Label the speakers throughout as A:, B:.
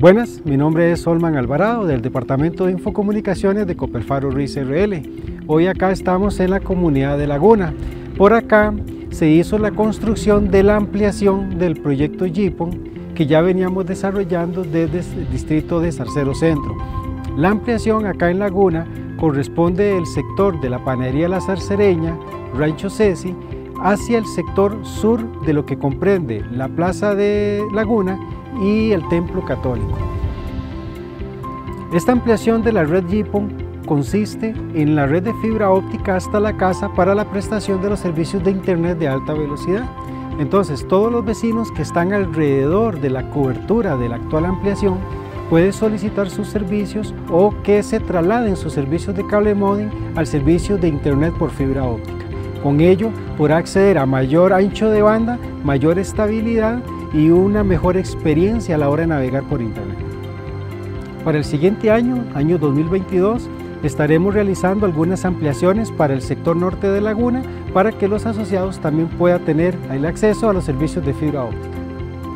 A: Buenas, mi nombre es Solman Alvarado del Departamento de Infocomunicaciones de Copelfaro Ruiz RL. Hoy acá estamos en la comunidad de Laguna. Por acá se hizo la construcción de la ampliación del proyecto JIPON que ya veníamos desarrollando desde el distrito de Zarcero Centro. La ampliación acá en Laguna corresponde el sector de la Panería La Zarcereña, Rancho Ceci, hacia el sector sur de lo que comprende la Plaza de Laguna y el Templo Católico. Esta ampliación de la red JIPON consiste en la red de fibra óptica hasta la casa para la prestación de los servicios de Internet de alta velocidad. Entonces, todos los vecinos que están alrededor de la cobertura de la actual ampliación pueden solicitar sus servicios o que se trasladen sus servicios de cable modem al servicio de Internet por fibra óptica. Con ello podrá acceder a mayor ancho de banda, mayor estabilidad y una mejor experiencia a la hora de navegar por Internet. Para el siguiente año, año 2022, estaremos realizando algunas ampliaciones para el sector norte de Laguna para que los asociados también puedan tener el acceso a los servicios de fibra óptica.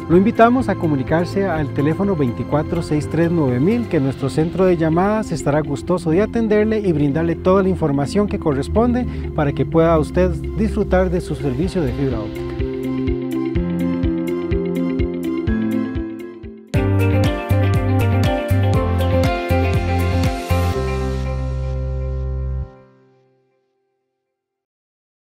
A: Lo invitamos a comunicarse al teléfono 24639000 que nuestro centro de llamadas estará gustoso de atenderle y brindarle toda la información que corresponde para que pueda usted disfrutar de su servicio de fibra óptica.